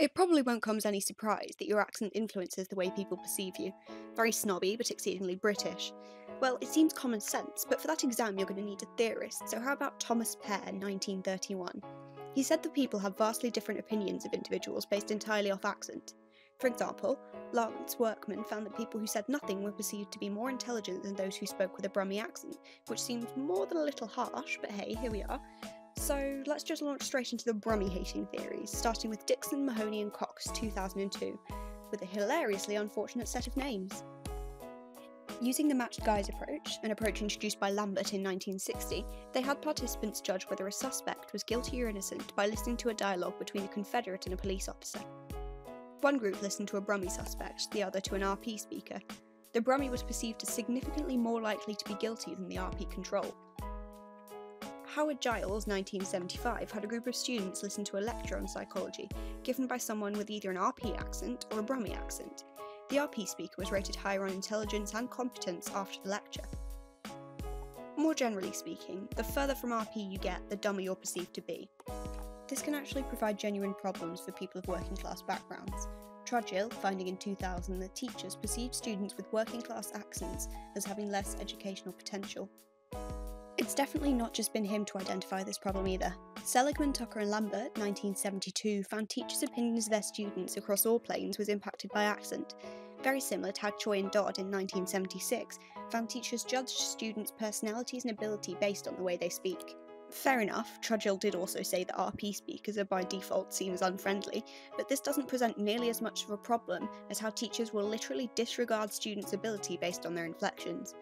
It probably won't come as any surprise that your accent influences the way people perceive you. Very snobby, but exceedingly British. Well, it seems common sense, but for that exam you're going to need a theorist, so how about Thomas Pear, 1931? He said that people have vastly different opinions of individuals based entirely off accent. For example, Lawrence Workman found that people who said nothing were perceived to be more intelligent than those who spoke with a Brummie accent, which seems more than a little harsh, but hey, here we are. So let's just launch straight into the Brummie hating theories, starting with Dixon, Mahoney, and Cox 2002, with a hilariously unfortunate set of names. Using the matched guise approach, an approach introduced by Lambert in 1960, they had participants judge whether a suspect was guilty or innocent by listening to a dialogue between a Confederate and a police officer. One group listened to a Brummie suspect, the other to an RP speaker. The Brummie was perceived as significantly more likely to be guilty than the RP control. Howard Giles, 1975, had a group of students listen to a lecture on psychology, given by someone with either an RP accent or a Brummie accent. The RP speaker was rated higher on intelligence and competence after the lecture. More generally speaking, the further from RP you get, the dumber you're perceived to be. This can actually provide genuine problems for people of working class backgrounds. Trudgill, finding in 2000 that teachers perceived students with working class accents as having less educational potential. It's definitely not just been him to identify this problem either. Seligman, Tucker, and Lambert, 1972, found teachers' opinions of their students across all planes was impacted by accent. Very similar to how Choy and Dodd in 1976 found teachers judged students' personalities and ability based on the way they speak. Fair enough, Trudgill did also say that RP speakers are by default seen as unfriendly, but this doesn't present nearly as much of a problem as how teachers will literally disregard students' ability based on their inflections.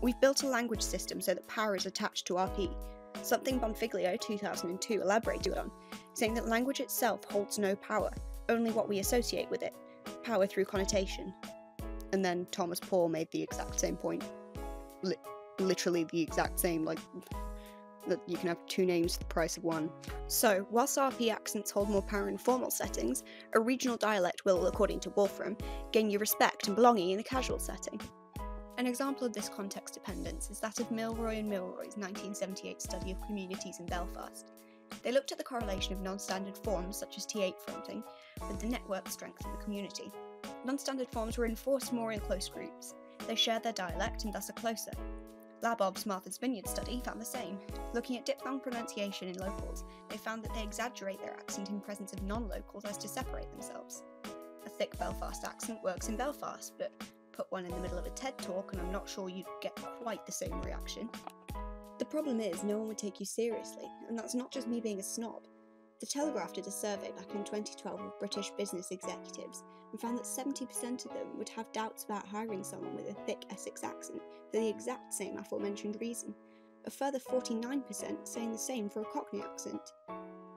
We've built a language system so that power is attached to RP, something Bonfiglio 2002 elaborated on, saying that language itself holds no power, only what we associate with it, power through connotation. And then Thomas Paul made the exact same point. Li- literally the exact same, like, that you can have two names for the price of one. So, whilst RP accents hold more power in formal settings, a regional dialect will, according to Wolfram, gain you respect and belonging in a casual setting. An example of this context dependence is that of Milroy and Milroy's 1978 study of communities in Belfast. They looked at the correlation of non standard forms such as TH fronting with the network strength of the community. Non standard forms were enforced more in close groups. They shared their dialect and thus are closer. Labov's Martha's Vineyard study found the same. Looking at diphthong pronunciation in locals, they found that they exaggerate their accent in presence of non locals as to separate themselves. A thick Belfast accent works in Belfast, but put one in the middle of a TED talk and I'm not sure you'd get quite the same reaction. The problem is, no one would take you seriously, and that's not just me being a snob. The Telegraph did a survey back in 2012 of British business executives and found that 70% of them would have doubts about hiring someone with a thick Essex accent for the exact same aforementioned reason. A further 49% saying the same for a Cockney accent.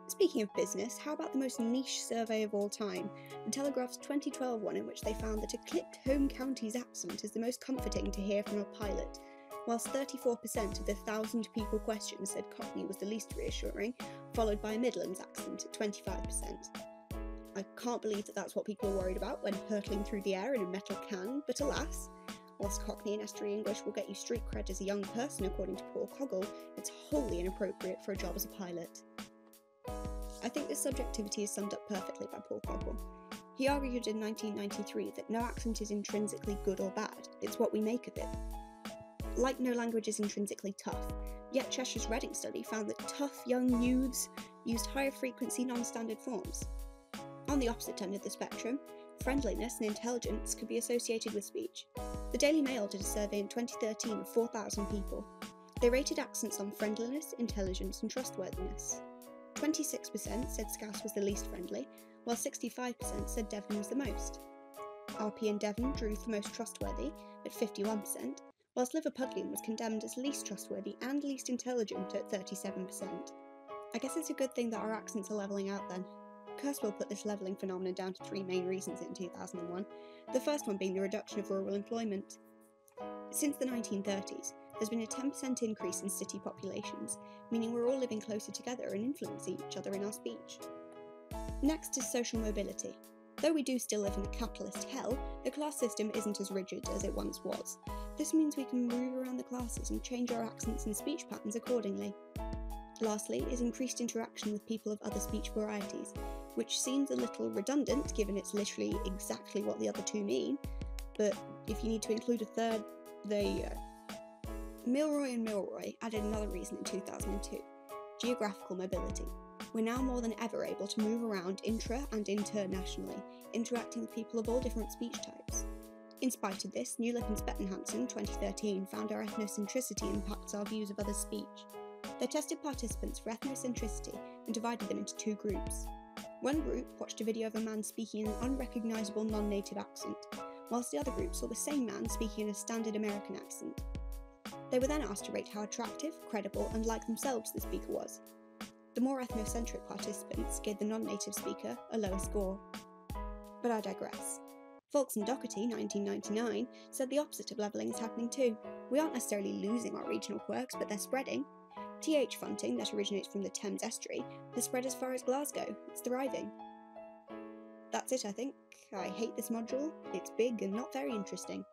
Speaking of business, how about the most niche survey of all time, the Telegraph's 2012 one, in which they found that a clipped home counties accent is the most comforting to hear from a pilot, whilst 34% of the thousand people questioned said Cockney was the least reassuring, followed by a Midlands accent at 25%. I can't believe that that's what people are worried about when hurtling through the air in a metal can, but alas, whilst Cockney and Estuary English will get you street cred as a young person, according to Paul Coggle, it's wholly inappropriate for a job as a pilot. I think this subjectivity is summed up perfectly by Paul Coggle. He argued in 1993 that no accent is intrinsically good or bad, it's what we make of it. Like no language is intrinsically tough, yet Cheshire's Reading study found that tough young youths used higher frequency non standard forms. On the opposite end of the spectrum, friendliness and intelligence could be associated with speech. The Daily Mail did a survey in 2013 of 4,000 people. They rated accents on friendliness, intelligence, and trustworthiness. 26% said Scouse was the least friendly, while 65% said Devon was the most. RP and Devon drew the most trustworthy at 51%, whilst Liverpudlian was condemned as least trustworthy and least intelligent at 37%. I guess it's a good thing that our accents are levelling out then. Kerswill put this levelling phenomenon down to three main reasons in 2001, the first one being the reduction of rural employment. Since the 1930s, there's been a 10% increase in city populations, meaning we're all living closer together and influencing each other in our speech. Next is social mobility. Though we do still live in a capitalist hell, the class system isn't as rigid as it once was. This means we can move around the classes and change our accents and speech patterns accordingly. Lastly is increased interaction with people of other speech varieties, which seems a little redundant given it's literally exactly what the other two mean, but if you need to include a third, there you uh, go. Milroy and Milroy added another reason in 2002 geographical mobility. We're now more than ever able to move around intra and internationally, interacting with people of all different speech types. In spite of this, Neuliep and Speten-Hansen 2013 found our ethnocentricity impacts our views of others' speech. They tested participants for ethnocentricity and divided them into two groups. One group watched a video of a man speaking in an unrecognisable non native accent, whilst the other group saw the same man speaking in a standard American accent. They were then asked to rate how attractive, credible, and like themselves the speaker was. The more ethnocentric participants gave the non native speaker a lower score. But I digress. Foulkes and Docherty, 1999, said the opposite of levelling is happening too. We aren't necessarily losing our regional quirks, but they're spreading. TH fronting, that originates from the Thames estuary, has spread as far as Glasgow. It's thriving. That's it, I think. I hate this module. It's big and not very interesting.